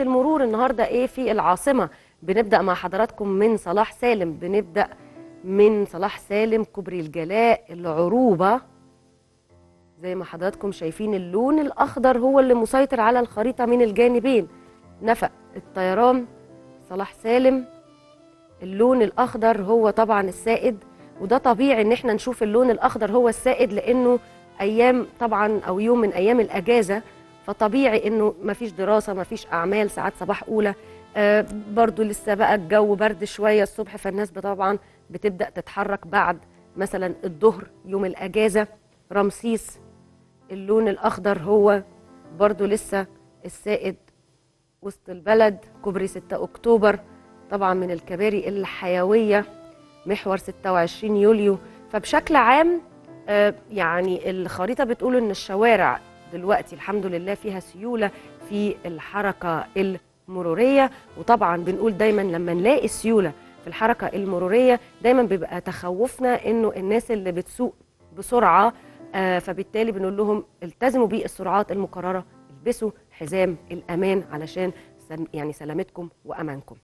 المرور النهارده إيه في العاصمة؟ بنبدأ مع حضراتكم من صلاح سالم. بنبدأ من صلاح سالم كوبري الجلاء العروبة. زي ما حضراتكم شايفين اللون الأخضر هو اللي مسيطر على الخريطة من الجانبين. نفق الطيران صلاح سالم. اللون الأخضر هو طبعا السائد وده طبيعي إن إحنا نشوف اللون الأخضر هو السائد لأنه أيام طبعا أو يوم من أيام الأجازة فطبيعي إنه مفيش دراسة مفيش أعمال ساعات صباح أولى. آه برضو لسه بقى الجو برد شوية الصبح فالناس طبعا بتبدأ تتحرك بعد مثلا الظهر يوم الأجازة. رمسيس اللون الأخضر هو برضو لسه السائد وسط البلد. كوبري 6 أكتوبر طبعا من الكباري الحيوية محور 26 يوليو. فبشكل عام آه يعني الخريطة بتقول إن الشوارع دلوقتي الحمد لله فيها سيولة في الحركة المرورية. وطبعا بنقول دايما لما نلاقي سيولة في الحركة المرورية دايما بيبقى تخوفنا إنه الناس اللي بتسوق بسرعة آه فبالتالي بنقول لهم التزموا بالسرعات المقررة. البسوا حزام الأمان علشان يعني سلامتكم وأمانكم.